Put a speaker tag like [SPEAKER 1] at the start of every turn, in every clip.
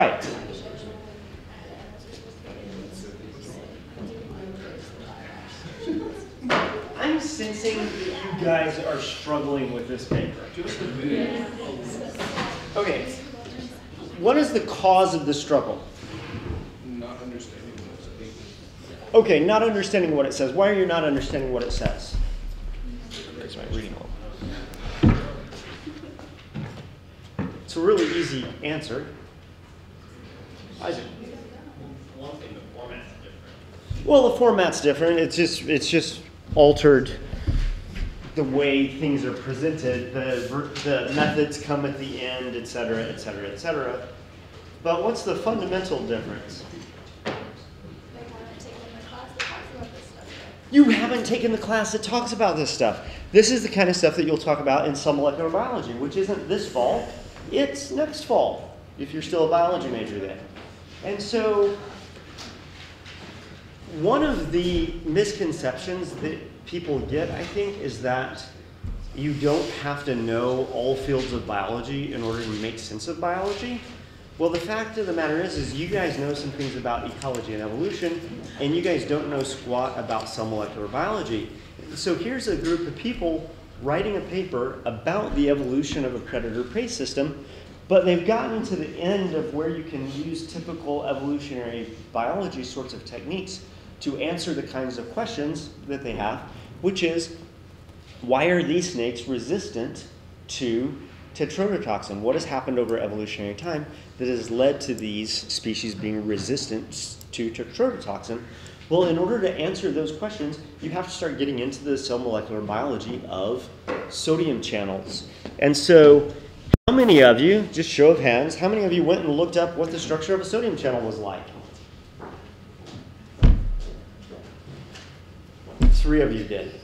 [SPEAKER 1] Right. I'm sensing that you guys are struggling with this paper. Okay. What is the cause of the struggle?
[SPEAKER 2] Not understanding what it's saying.
[SPEAKER 1] Okay, not understanding what it says. Why are you not understanding what it says? Because my reading level. It's a really easy answer. Well, the format's different. It's just it's just altered the way things are presented. The the methods come at the end, et cetera, et cetera, et cetera. But what's the fundamental difference? You haven't taken the class that talks about this stuff. This is the kind of stuff that you'll talk about in some molecular biology, which isn't this fall, it's next fall, if you're still a biology major then. And so, one of the misconceptions that people get, I think, is that you don't have to know all fields of biology in order to make sense of biology. Well, the fact of the matter is, is you guys know some things about ecology and evolution, and you guys don't know squat about cell molecular biology. So here's a group of people writing a paper about the evolution of a predator-prey system, but they've gotten to the end of where you can use typical evolutionary biology sorts of techniques to answer the kinds of questions that they have, which is, why are these snakes resistant to tetrodotoxin? What has happened over evolutionary time that has led to these species being resistant to tetrodotoxin? Well, in order to answer those questions, you have to start getting into the cell molecular biology of sodium channels. And so, how many of you, just show of hands, how many of you went and looked up what the structure of a sodium channel was like? Three of you did.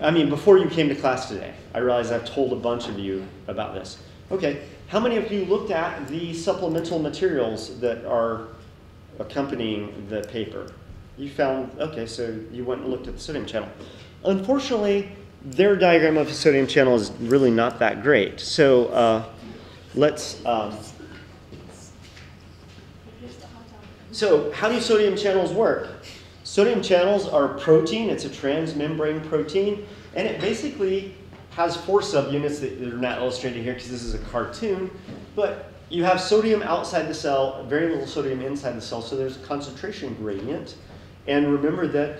[SPEAKER 1] I mean, before you came to class today, I realize I've told a bunch of you about this. Okay, how many of you looked at the supplemental materials that are accompanying the paper? You found, okay, so you went and looked at the sodium channel. Unfortunately, their diagram of a sodium channel is really not that great. So uh, let's. Um, so, how do sodium channels work? Sodium channels are protein, it's a transmembrane protein, and it basically has four subunits that are not illustrated here because this is a cartoon. But you have sodium outside the cell, very little sodium inside the cell, so there's a concentration gradient. And remember that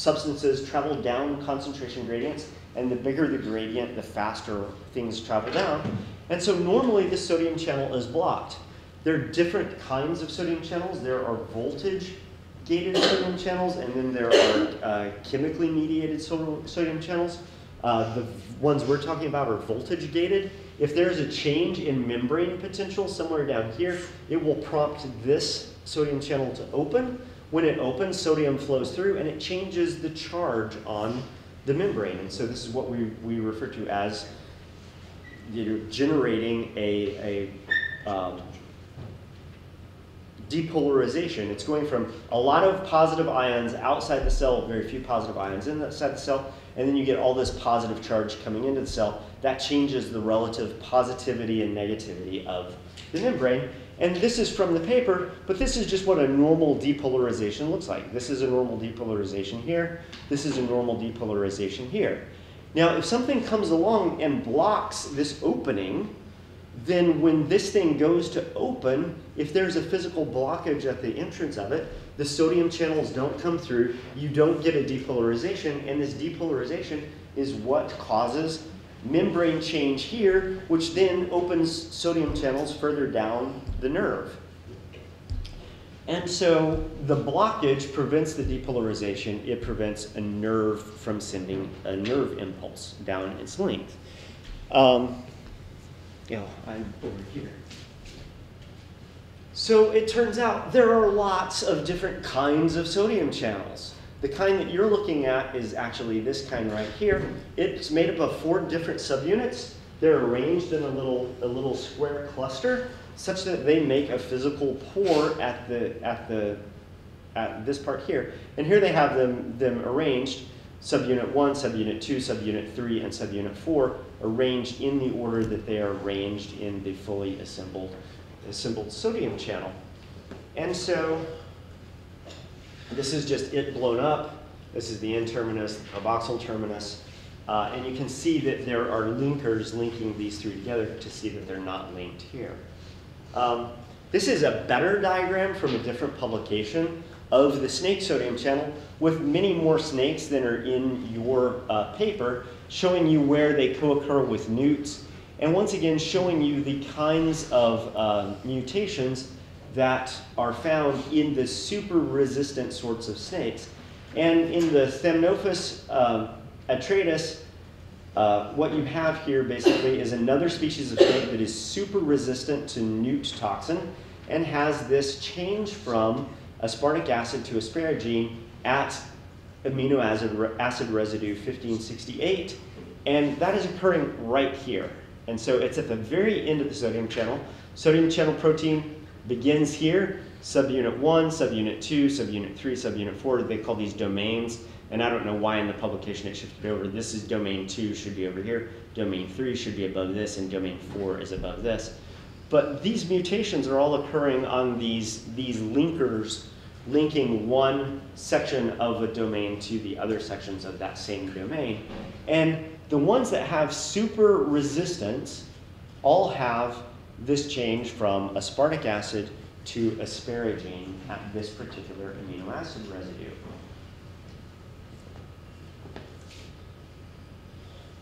[SPEAKER 1] substances travel down concentration gradients, and the bigger the gradient, the faster things travel down. And so normally this sodium channel is blocked. There are different kinds of sodium channels. There are voltage gated sodium channels, and then there are uh, chemically mediated so- sodium channels. Uh, the ones we're talking about are voltage gated. If there's a change in membrane potential somewhere down here, it will prompt this sodium channel to open. When it opens, sodium flows through and it changes the charge on the membrane. And so this is what we, we refer to as you know, generating a, a um, depolarization. It's going from a lot of positive ions outside the cell, very few positive ions inside the cell, and then you get all this positive charge coming into the cell. That changes the relative positivity and negativity of the membrane. And this is from the paper, but this is just what a normal depolarization looks like. This is a normal depolarization here. This is a normal depolarization here. Now, if something comes along and blocks this opening, then when this thing goes to open, if there's a physical blockage at the entrance of it, the sodium channels don't come through, you don't get a depolarization, and this depolarization is what causes membrane change here, which then opens sodium channels further down the nerve. And so the blockage prevents the depolarization, it prevents a nerve from sending a nerve impulse down its length. Um, you know, I'm over here. So it turns out there are lots of different kinds of sodium channels. The kind that you're looking at is actually this kind right here. It's made up of four different subunits. They're arranged in a little, a little square cluster such that they make a physical pore at, the, at, the, at this part here. And here they have them, them arranged, subunit 1, subunit 2, subunit 3, and subunit 4, arranged in the order that they are arranged in the fully assembled assembled sodium channel. And so this is just it blown up. This is the N-terminus, the carboxyl terminus. Uh, and you can see that there are linkers linking these three together to see that they're not linked here. Um, this is a better diagram from a different publication of the snake sodium channel with many more snakes than are in your uh, paper, showing you where they co-occur with newts, and once again showing you the kinds of uh, mutations that are found in the super resistant sorts of snakes. And in the Thamnophis um, atratus, uh, what you have here basically is another species of snake that is super resistant to newt toxin and has this change from aspartic acid to asparagine at amino acid, acid residue 1568. And that is occurring right here. And so it's at the very end of the sodium channel. Sodium channel protein begins here, subunit 1, subunit 2, subunit 3, subunit 4. They call these domains. And I don't know why in the publication it shifted over. This is domain 2 should be over here. Domain 3 should be above this, and domain 4 is above this. But these mutations are all occurring on these, these linkers linking one section of a domain to the other sections of that same domain. And the ones that have super resistance all have this change from aspartic acid to asparagine at this particular amino acid residue.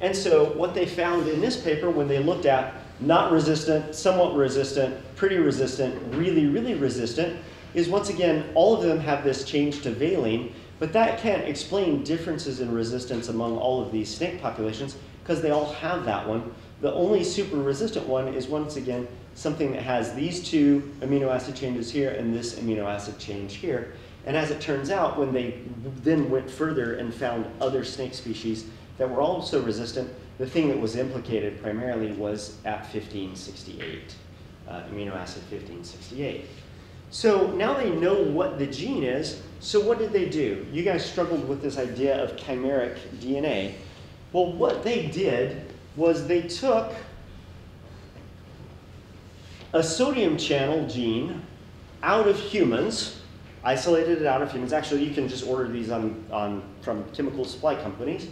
[SPEAKER 1] And so what they found in this paper when they looked at not resistant, somewhat resistant, pretty resistant, really, really resistant, is once again, all of them have this change to valine, but that can't explain differences in resistance among all of these snake populations because they all have that one. The only super resistant one is once again something that has these two amino acid changes here and this amino acid change here. And as it turns out, when they then went further and found other snake species that were also resistant, the thing that was implicated primarily was at 1568, uh, amino acid 1568. So now they know what the gene is, so what did they do? You guys struggled with this idea of chimeric DNA. Well, what they did was they took a sodium channel gene out of humans, isolated it out of humans. Actually, you can just order these on, on, from chemical supply companies.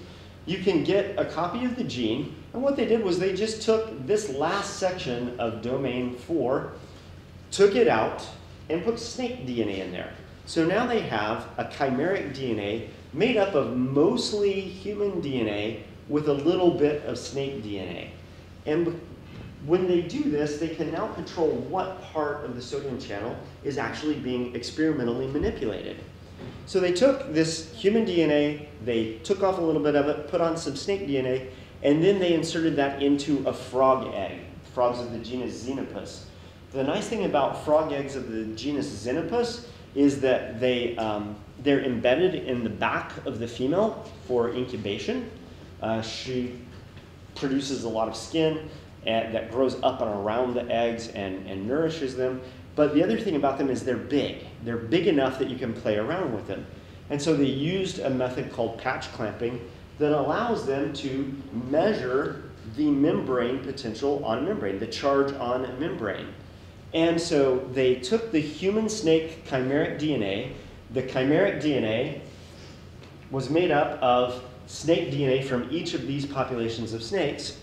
[SPEAKER 1] You can get a copy of the gene, and what they did was they just took this last section of domain 4, took it out, and put snake DNA in there. So now they have a chimeric DNA made up of mostly human DNA with a little bit of snake DNA. And when they do this, they can now control what part of the sodium channel is actually being experimentally manipulated. So they took this human DNA, they took off a little bit of it, put on some snake DNA, and then they inserted that into a frog egg, frogs of the genus Xenopus. The nice thing about frog eggs of the genus Xenopus is that they, um, they're embedded in the back of the female for incubation. Uh, she produces a lot of skin and, that grows up and around the eggs and, and nourishes them. But the other thing about them is they're big. They're big enough that you can play around with them. And so they used a method called patch clamping that allows them to measure the membrane potential on membrane, the charge on membrane. And so they took the human snake chimeric DNA. The chimeric DNA was made up of snake DNA from each of these populations of snakes.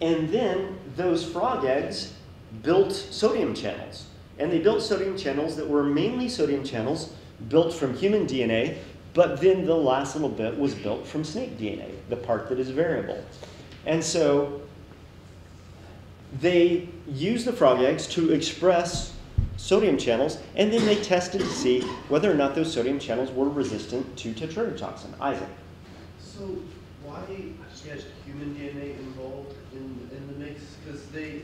[SPEAKER 1] And then those frog eggs built sodium channels. And they built sodium channels that were mainly sodium channels built from human DNA, but then the last little bit was built from snake DNA, the part that is variable. And so they used the frog eggs to express sodium channels, and then they tested to see whether or not those sodium channels were resistant to tetrodotoxin. Isaac.
[SPEAKER 3] So why is human DNA involved in, in the mix? Because they,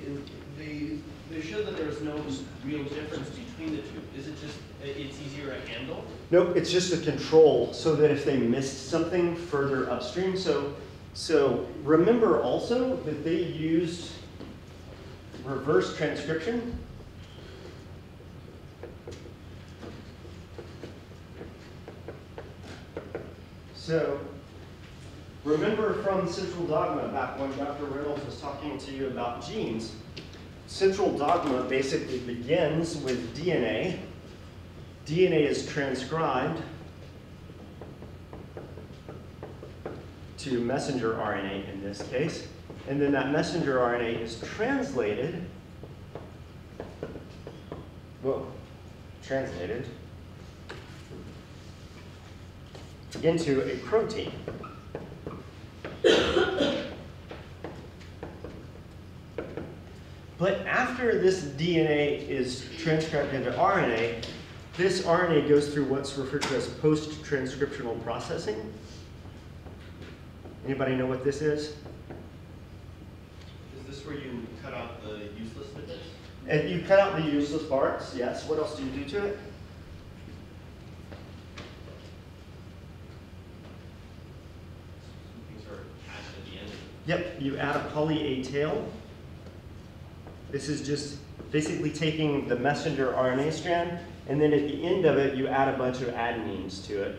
[SPEAKER 3] they, they showed that there's no
[SPEAKER 4] real difference between the two? Is it just, it's easier to handle?
[SPEAKER 1] Nope, it's just a control so that if they missed something further upstream. So, so remember also that they used reverse transcription. So remember from Central Dogma back when Dr. Reynolds was talking to you about genes. central dogma basically begins with DNA. DNA is transcribed to messenger RNA in this case, and then that messenger RNA is translated, whoa, translated into a protein. But after this DNA is transcribed into RNA, this RNA goes through what's referred to as post-transcriptional processing. Anybody know what this is?
[SPEAKER 3] Is this where you cut out the useless snippets?
[SPEAKER 1] And uh, you cut out the useless parts, yes. What else do you do to it?
[SPEAKER 4] Things are attached at the end.
[SPEAKER 1] Yep, you add a poly A tail. This is just basically taking the messenger RNA strand, and then at the end of it, you add a bunch of adenines to it.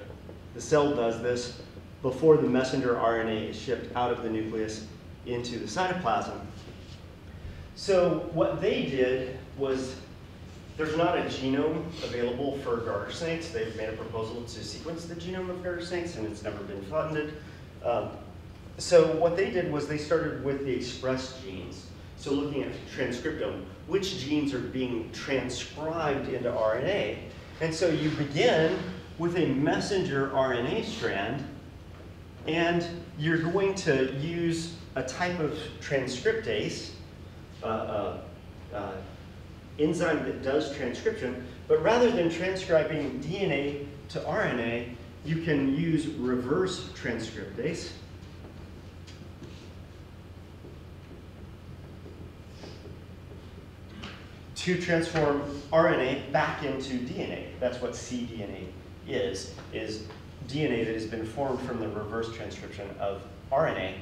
[SPEAKER 1] The cell does this before the messenger RNA is shipped out of the nucleus into the cytoplasm. So what they did was, there's not a genome available for garter snakes. They've made a proposal to sequence the genome of garter snakes, and it's never been funded. Um, so what they did was they started with the express genes. So looking at transcriptome, which genes are being transcribed into RNA. And so you begin with a messenger RNA strand, and you're going to use a type of transcriptase, uh, uh, uh, enzyme that does transcription, but rather than transcribing DNA to RNA, you can use reverse transcriptase. To transform RNA back into DNA. That's what cDNA is, is DNA that has been formed from the reverse transcription of RNA.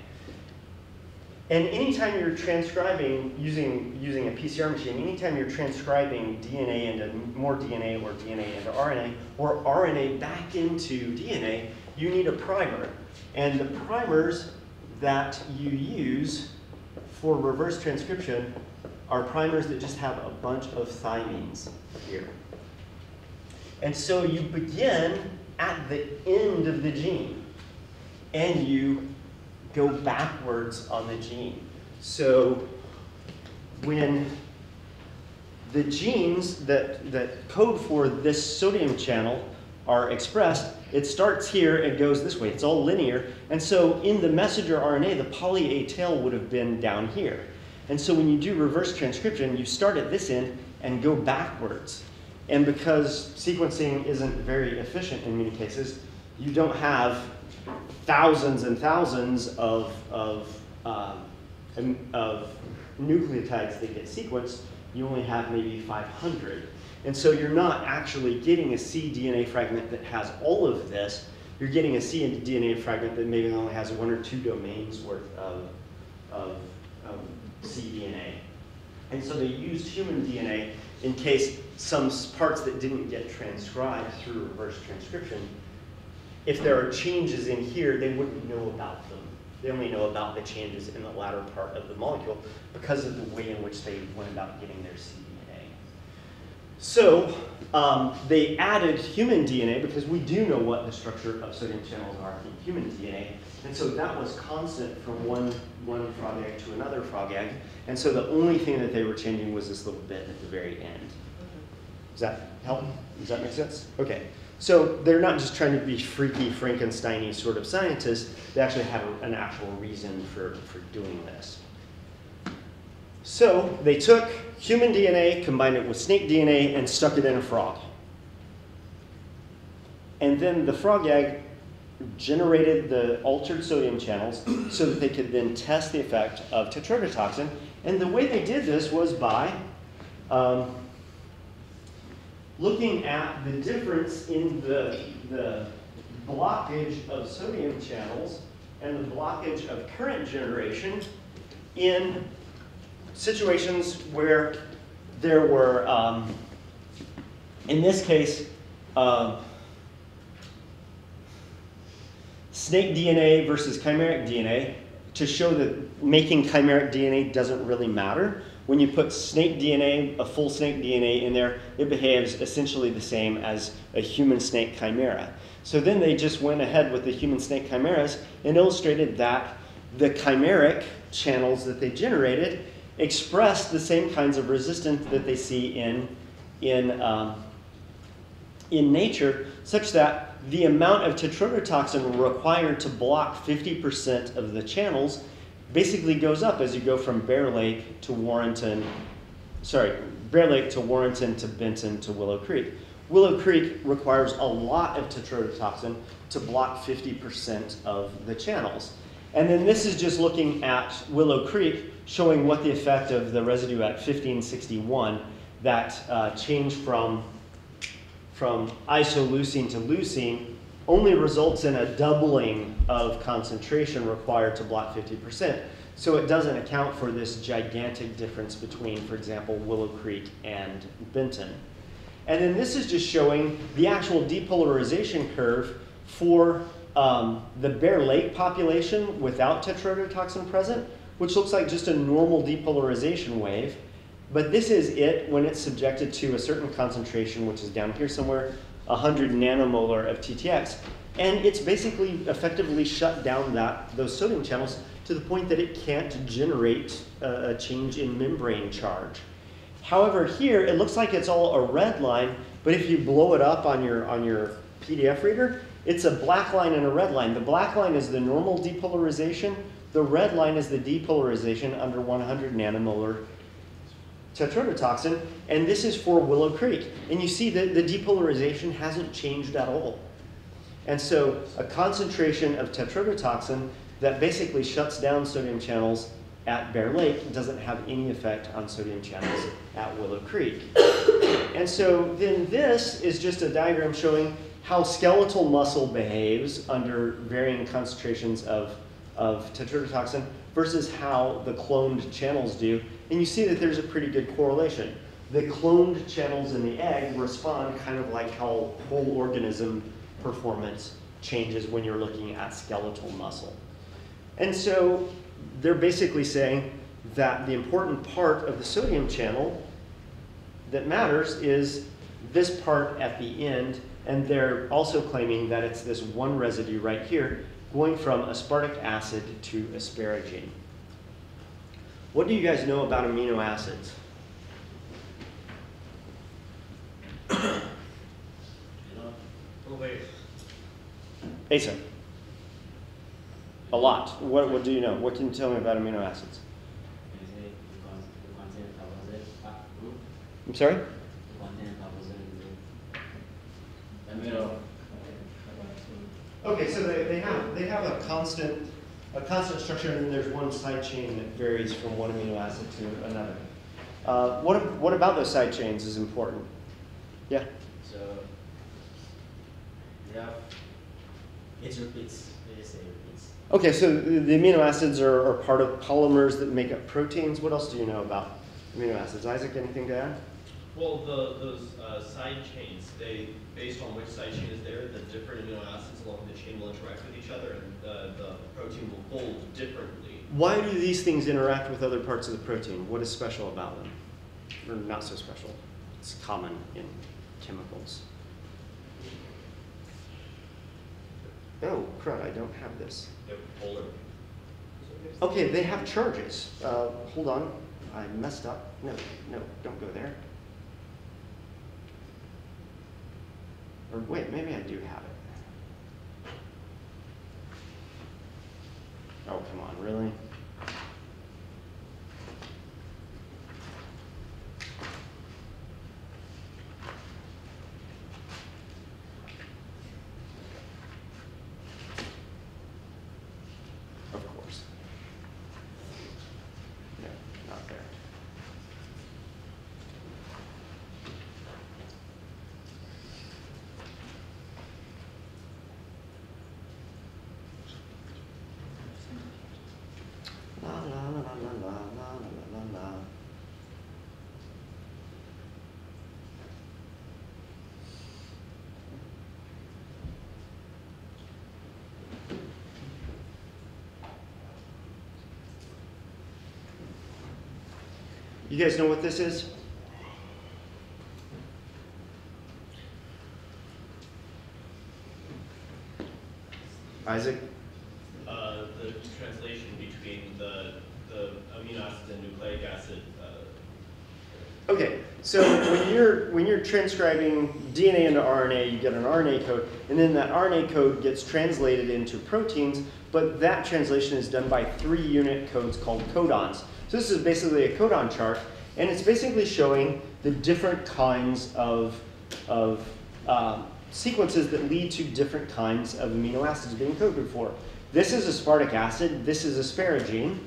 [SPEAKER 1] And anytime you're transcribing using, using a PCR machine, anytime you're transcribing DNA into more DNA or DNA into RNA or RNA back into DNA, you need a primer. And the primers that you use for reverse transcription are primers that just have a bunch of thymines here. And so you begin at the end of the gene and you go backwards on the gene. So when the genes that, that code for this sodium channel are expressed, it starts here and goes this way. It's all linear. And so in the messenger RNA, the poly A tail would have been down here. And so when you do reverse transcription, you start at this end and go backwards. And because sequencing isn't very efficient in many cases, you don't have thousands and thousands of, of, um, of nucleotides that get sequenced. You only have maybe 500. And so you're not actually getting a cDNA fragment that has all of this. You're getting a cDNA fragment that maybe only has one or two domains worth of, of, of cDNA. And so they used human DNA in case some parts that didn't get transcribed through reverse transcription, if there are changes in here, they wouldn't know about them. They only know about the changes in the latter part of the molecule because of the way in which they went about getting their cDNA. So um, they added human DNA because we do know what the structure of sodium channels are in human DNA. And so that was constant from one, one frog egg to another frog egg. And so the only thing that they were changing was this little bit at the very end. Does that help? Does that make sense? Okay. So they're not just trying to be freaky Frankenstein sort of scientists. They actually have an actual reason for, for doing this. So they took human DNA, combined it with snake DNA, and stuck it in a frog. And then the frog egg generated the altered sodium channels so that they could then test the effect of tetrodotoxin. And the way they did this was by um, looking at the difference in the, the blockage of sodium channels and the blockage of current generation in situations where there were, um, in this case, uh, snake DNA versus chimeric DNA to show that making chimeric DNA doesn't really matter. when you put snake DNA, a full snake DNA in there, it behaves essentially the same as a human snake chimera. So then they just went ahead with the human snake chimeras and illustrated that the chimeric channels that they generated expressed the same kinds of resistance that they see in, in, um, in nature, such that the amount of tetrodotoxin required to block 50% of the channels basically goes up as you go from Bear Lake to Warrenton, sorry, Bear Lake to Warrenton to Benton to Willow Creek. Willow Creek requires a lot of tetrodotoxin to block 50% of the channels. And then this is just looking at Willow Creek, showing what the effect of the residue at 1561, that uh, change from, from isoleucine to leucine, only results in a doubling of concentration required to block 50%. So it doesn't account for this gigantic difference between, for example, Willow Creek and Benton. And then this is just showing the actual depolarization curve for um, the Bear Lake population without tetrodotoxin present, which looks like just a normal depolarization wave. But this is it when it's subjected to a certain concentration, which is down here somewhere, 100 nanomolar of TTX. And it's basically effectively shut down that, those sodium channels to the point that it can't generate a, a change in membrane charge. However, here it looks like it's all a red line, but if you blow it up on your, on your PDF reader, it's a black line and a red line. The black line is the normal depolarization. The red line is the depolarization under 100 nanomolar tetrodotoxin, and this is for Willow Creek. And you see that the depolarization hasn't changed at all. And so a concentration of tetrodotoxin that basically shuts down sodium channels at Bear Lake doesn't have any effect on sodium channels at Willow Creek. And so then this is just a diagram showing how skeletal muscle behaves under varying concentrations of, of tetrodotoxin versus how the cloned channels do. And you see that there's a pretty good correlation. The cloned channels in the egg respond kind of like how whole organism performance changes when you're looking at skeletal muscle. And so they're basically saying that the important part of the sodium channel that matters is this part at the end, and they're also claiming that it's this one residue right here going from aspartic acid to asparagine. What do you guys know about amino acids? Asa. A lot. What, what do you know? What can you tell me about amino acids? I'm sorry? Okay, so they, they have they have a constant a constant structure, and then there's one side chain that varies from one amino acid to another. Uh, what what about those side chains is important? Yeah.
[SPEAKER 5] So, yeah, it's repeats.
[SPEAKER 1] Okay, so the the amino acids are, are part of polymers that make up proteins. What else do you know about amino acids? Isaac, anything to add?
[SPEAKER 4] Well, the, those uh, side chains, they, based on which side chain is there, the different amino acids along the chain will interact with each other and uh, the protein will fold differently.
[SPEAKER 1] Why do these things interact with other parts of the protein? What is special about them? Or not so special? It's common in chemicals. Oh, crud, I don't have this.
[SPEAKER 4] They're polar.
[SPEAKER 1] Okay, they have charges. Uh, hold on, I messed up. No, no, don't go there. Or wait, maybe I do have it. Oh, come on, really? Of course. No, not there. You guys know what this is? Isaac?
[SPEAKER 4] Uh, the translation between the, the amino acid and nucleic acid, uh,
[SPEAKER 1] Okay, so when you're when you're transcribing DNA into RNA, you get an RNA code, and then that RNA code gets translated into proteins, but that translation is done by three unit codes called codons. So this is basically a codon chart, and it's basically showing the different kinds of of um, sequences that lead to different kinds of amino acids being coded for. This is aspartic acid. This is asparagine.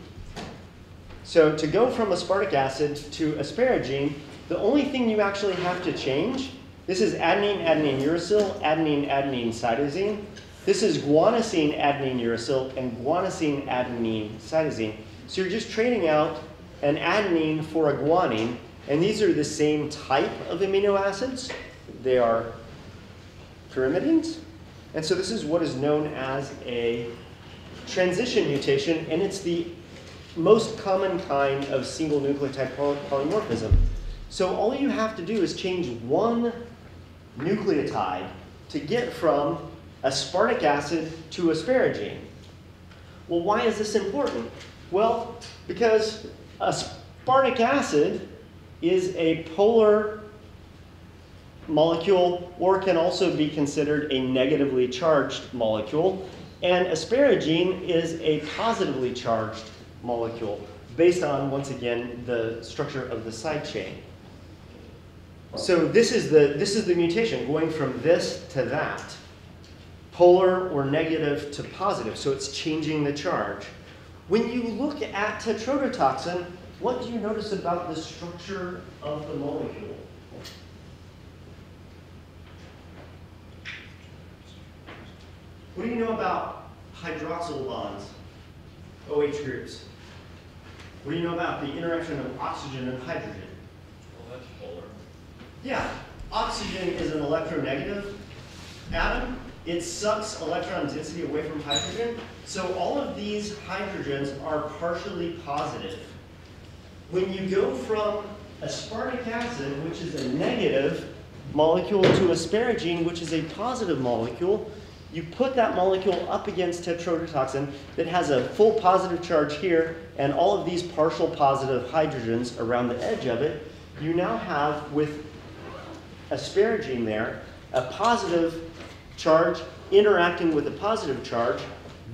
[SPEAKER 1] So to go from aspartic acid to asparagine, the only thing you actually have to change, this is adenine, adenine, uracil, adenine, adenine, cytosine. This is guanosine, adenine, uracil, and guanosine, adenine, cytosine. So you're just trading out an adenine for a guanine, and these are the same type of amino acids. They are pyrimidines. And so this is what is known as a transition mutation, and it's the most common kind of single nucleotide poly- polymorphism. So all you have to do is change one nucleotide to get from aspartic acid to asparagine. Well, why is this important? Well, because aspartic acid is a polar molecule or can also be considered a negatively charged molecule. And asparagine is a positively charged molecule based on, once again, the structure of the side chain. So this is the, this is the mutation going from this to that. Polar or negative to positive, so it's changing the charge. When you look at tetrodotoxin, what do you notice about the structure of the molecule? What do you know about hydroxyl bonds, OH groups? What do you know about the interaction of oxygen and hydrogen?
[SPEAKER 4] well, that's polar.
[SPEAKER 1] Yeah, oxygen is an electronegative atom. It sucks electron density away from hydrogen. So all of these hydrogens are partially positive. When you go from aspartic acid, which is a negative molecule, to asparagine, which is a positive molecule, you put that molecule up against tetrodotoxin that has a full positive charge here and all of these partial positive hydrogens around the edge of it, you now have with asparagine there a positive charge interacting with a positive charge.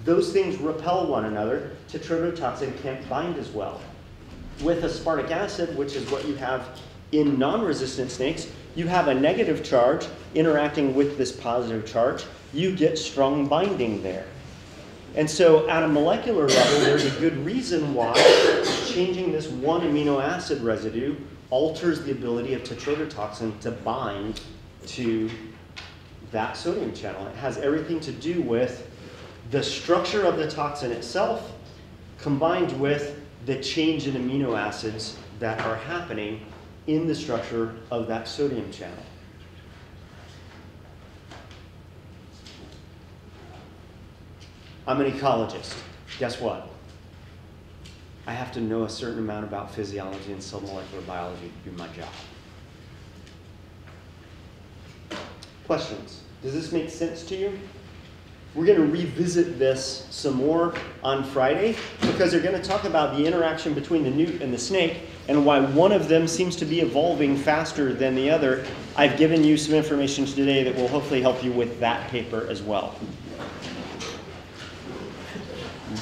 [SPEAKER 1] Those things repel one another. Tetrodotoxin can't bind as well. With aspartic acid, which is what you have in non-resistant snakes, you have a negative charge interacting with this positive charge. You get strong binding there. And so at a molecular level, there's a good reason why changing this one amino acid residue alters the ability of tetrodotoxin to bind to that sodium channel. It has everything to do with the structure of the toxin itself combined with the change in amino acids that are happening in the structure of that sodium channel. I'm an ecologist. Guess what? I have to know a certain amount about physiology and cell molecular biology to do my job. Questions? Does this make sense to you? We're going to revisit this some more on Friday because they're going to talk about the interaction between the newt and the snake and why one of them seems to be evolving faster than the other. I've given you some information today that will hopefully help you with that paper as well.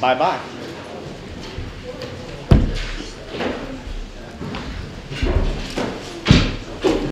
[SPEAKER 1] Bye bye.